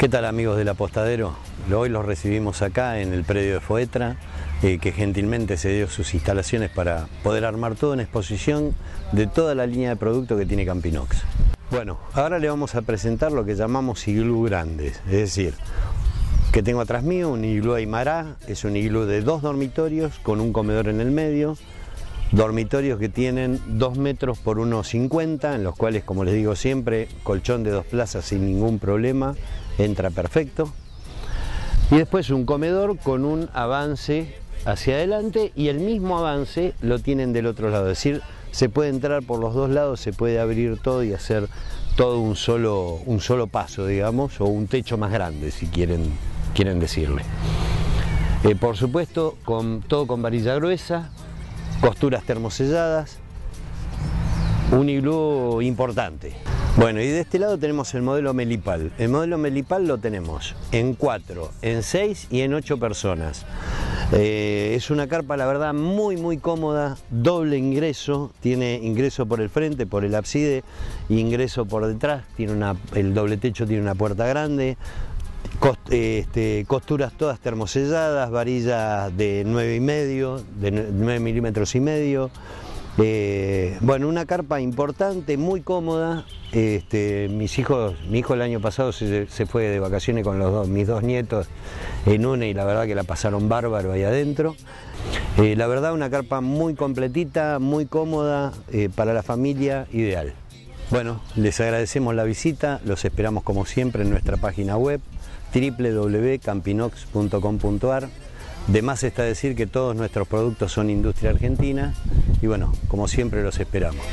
¿Qué tal amigos del apostadero? Hoy los recibimos acá en el predio de Foetra, eh, que gentilmente se dio sus instalaciones para poder armar toda una exposición de toda la línea de producto que tiene Campinox. Bueno, ahora le vamos a presentar lo que llamamos iglú grandes, es decir, que tengo atrás mío un iglú Aymara, es un iglú de dos dormitorios con un comedor en el medio, dormitorios que tienen 2 metros por 1,50, en los cuales, como les digo siempre, colchón de dos plazas sin ningún problema, entra perfecto. Y después un comedor con un avance hacia adelante y el mismo avance lo tienen del otro lado, es decir, se puede entrar por los dos lados, se puede abrir todo y hacer todo un solo, un solo paso, digamos, o un techo más grande, si quieren, quieren decirle. Eh, por supuesto, con, todo con varilla gruesa, costuras termoselladas, un iglú importante. Bueno, y de este lado tenemos el modelo Melipal. El modelo Melipal lo tenemos en 4, en 6 y en 8 personas. Eh, es una carpa, la verdad, muy, muy cómoda, doble ingreso, tiene ingreso por el frente, por el ábside, ingreso por detrás, tiene una, el doble techo tiene una puerta grande, este, costuras todas termoselladas, varillas de 9 y medio, de 9 milímetros y medio. Eh, bueno, una carpa importante, muy cómoda. Este, mis hijos, mi hijo el año pasado se, fue de vacaciones con los dos, mis dos nietos en una y la verdad que la pasaron bárbaro ahí adentro. Eh, la verdad una carpa muy completita, muy cómoda, eh, para la familia, ideal. Bueno, les agradecemos la visita, los esperamos como siempre en nuestra página web www.campinox.com.ar. De más está decir que todos nuestros productos son industria argentina y bueno, como siempre los esperamos.